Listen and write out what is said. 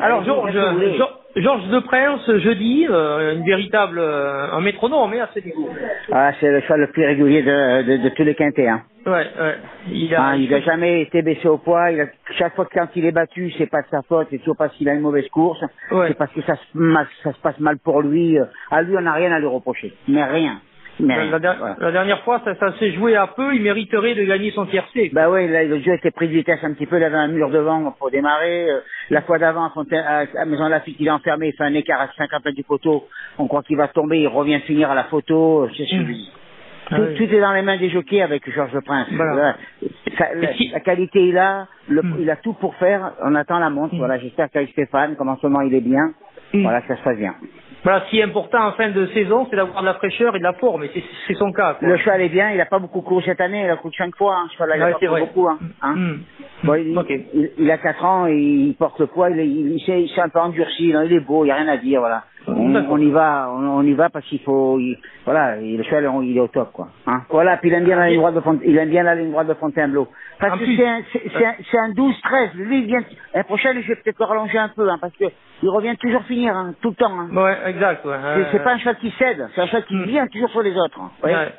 Alors, Georges, de Prince, jeudi, euh, une véritable, euh, un métronome hein, à ce niveau. Ah, c'est le cheval le plus régulier de, de, de tous les quintés. Hein. Ouais, ouais. Il a, Ah, il jamais été baissé au poids. Il a, chaque fois que quand il est battu, c'est pas de sa faute. C'est toujours parce qu'il a une mauvaise course. Ouais. C'est parce que ça se, ça se passe mal pour lui. Euh, À lui, on n'a rien à lui reprocher. Mais rien. Mais la, dernière fois, ça, ça s'est joué à peu. Il mériterait de gagner son tiercé. Bah oui, là, le jeu était pris de vitesse un petit peu. Il avait un mur devant pour démarrer. Euh, La fois d'avant, à, à, Maison Lafitte, il est enfermé. Il fait un écart à 50 mètres du poteau. On croit qu'il va tomber. Il revient finir à la photo. C'est ce que je dis. Ah Tout, oui. tout est dans les mains des jockeys avec Georges Prince. Voilà. Voilà. Ça- la, qualité il a, le- Mm. il a tout pour faire. On attend la montre. Mm. Voilà, j'espère qu'avec Stéphane, comme en ce moment il est bien, Mm. voilà, ça se passe bien. Voilà, ce qui est important en fin de saison, c'est d'avoir de la fraîcheur et de la forme. Et c'est- son cas. quoi. Le cheval est bien. Il a pas beaucoup couru cette année. Il a couru cinq fois. Hein. Il a Ouais, pas vrai. beaucoup. Hein. Hein. Mm. Bon, il, il, il a 4 ans et il porte le poids, il, est- il, il s'est il s'est un peu endurci, là, il est beau, il n'y a rien à dire, voilà. On, D'accord. on y va, on, on y va parce qu'il faut, il- voilà, il- le cheval il est au top quoi. Hein. Voilà, puis il aime bien la ligne droite de Font- il aime bien la ligne droite de Fontainebleau. Parce que plus- c'est un, c'est un, c'est un 12-13, lui il vient, l'année prochaine je vais peut-être le rallonger un peu, hein, parce que il revient toujours finir, hein, tout le temps. Hein. Ouais, exact. Ouais. C'est- C'est pas un cheval qui cède, c'est un cheval qui Mm. vient toujours sur les autres. hein. Ouais.